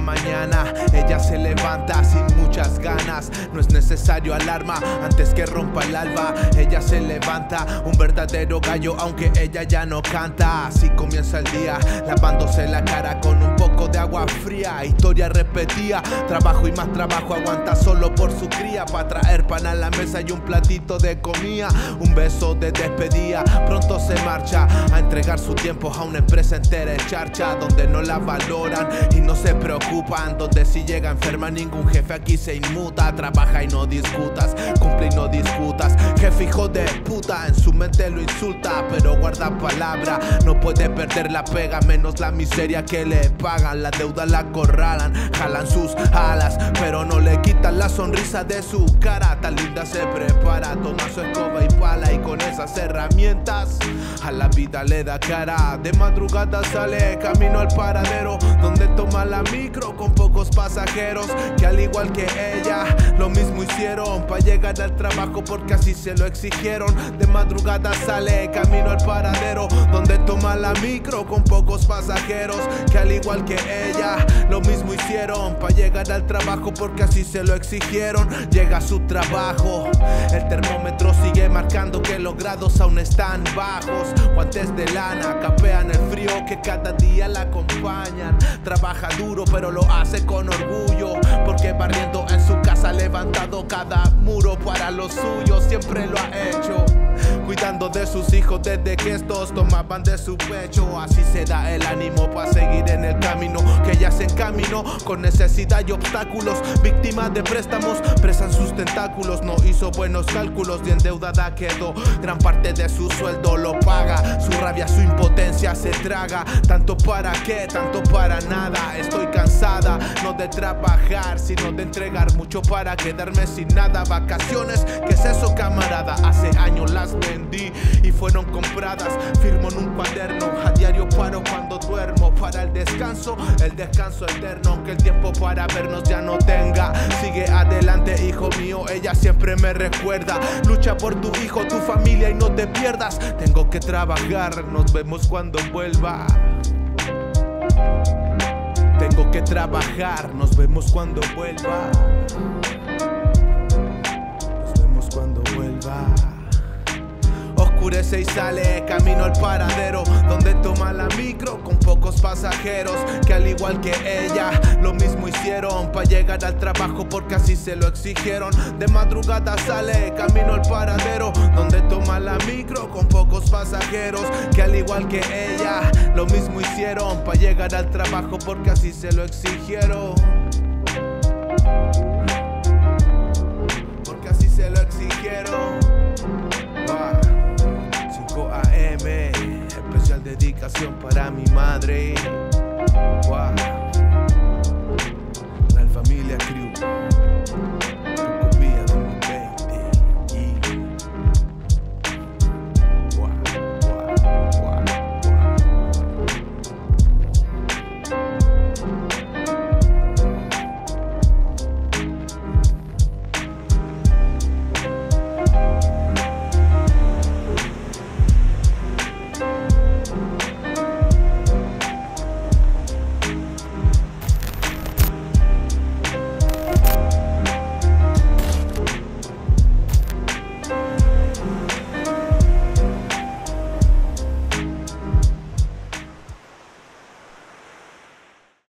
Mañana ella se levanta sin muchas ganas. No es necesario alarma antes que rompa el alba. Ella se levanta, un verdadero gallo, aunque ella ya no canta. Así comienza el día, lavándose la cara con un poco agua fría. Historia repetida, trabajo y más trabajo, aguanta solo por su cría. Para traer pan a la mesa y un platito de comida. Un beso de despedida, pronto se marcha a entregar su tiempo a una empresa entera en charcha. Donde no la valoran y no se preocupan. Donde si llega enferma, ningún jefe aquí se inmuta. Trabaja y no discutas, cumple y no discutas. Jefe hijo de puta, en su mente lo insulta, pero guarda palabra. No puede perder la pega, menos la miseria que le pagan. La deuda la corralan, jalan sus alas, pero no le quitan la sonrisa de su cara. Tan linda se prepara, toma su escoba y pala y con esas herramientas a la vida le da cara. De madrugada sale camino al paradero, donde toma la micro con pocos pasajeros que al igual que ella lo mismo hicieron para llegar al trabajo porque así se lo exigieron. De madrugada sale camino al paradero, donde toma la micro con pocos pasajeros que al igual que ella lo mismo hicieron para llegar al trabajo porque así se lo exigieron. Llega a su trabajo, el termómetro sigue marcando que los grados aún están bajos. Guantes de lana capean el frío que cada día la acompañan. Trabaja duro pero lo hace con orgullo porque barriendo en su casa ha cada muro para los suyos, siempre lo ha hecho. Cuidando de sus hijos desde que estos tomaban de su pecho. Así se da el ánimo para seguir en el camino se encaminó con necesidad y obstáculos. Víctima de préstamos, presan sus tentáculos. No hizo buenos cálculos y endeudada quedó. Gran parte de su sueldo lo paga. Su rabia, su impotencia se traga. Tanto para qué, tanto para nada. Estoy cansada, no de trabajar, sino de entregar mucho para quedarme sin nada. Vacaciones, ¿qué es eso, camarada? Hace años las vendí y fueron compradas. Firmo en un cuaderno, a diario paro cuando Para el descanso, el descanso eterno. Aunque el tiempo para vernos ya no tenga. Sigue adelante, hijo mío, ella siempre me recuerda. Lucha por tu hijo, tu familia y no te pierdas. Tengo que trabajar, nos vemos cuando vuelva. Tengo que trabajar, nos vemos cuando vuelva. Nos vemos cuando vuelva. Oscurece y sale camino al paradero donde toma la micro con pocos pasajeros que al igual que ella lo mismo hicieron para llegar al trabajo porque así se lo exigieron. De madrugada sale camino al paradero donde toma la micro con pocos pasajeros que al igual que ella lo mismo hicieron para llegar al trabajo porque así se lo exigieron. Porque así se lo exigieron. Dedicación para mi madre. Wow.